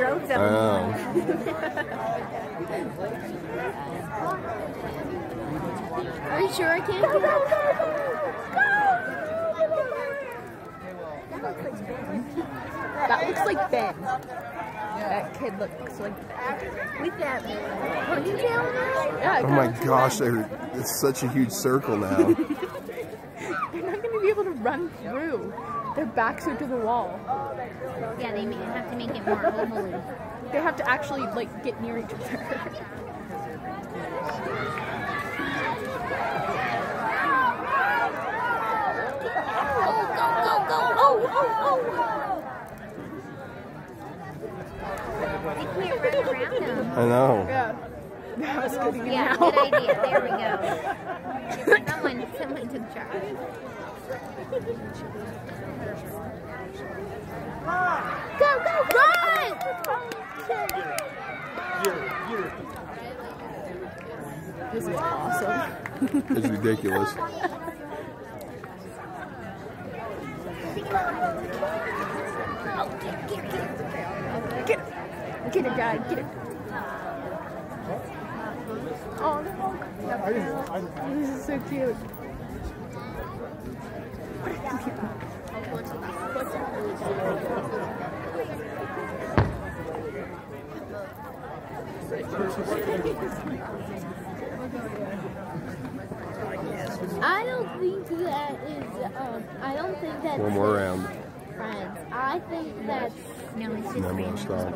Drove them. Oh. Are you sure I can't do that? That looks like Ben. That kid looks like With that ponytail now? yeah. Oh my gosh, it's such a huge circle now. They're not going to be able to run through. Their backs are to the wall. Yeah, they may have to make it more ovally. They have to actually like get near each other. Oh, oh, oh! They can't run. I know. yeah. That was good. Yeah, now. good idea. There we go. Someone, someone took charge. Go, go, run! This is awesome. It's ridiculous. Get it. Get it, guy. Get it. Oh, no. This is so cute. I don't think that is, um, I don't think that's One more round. friends. I think that's, no, it's just And then we'll random. stop.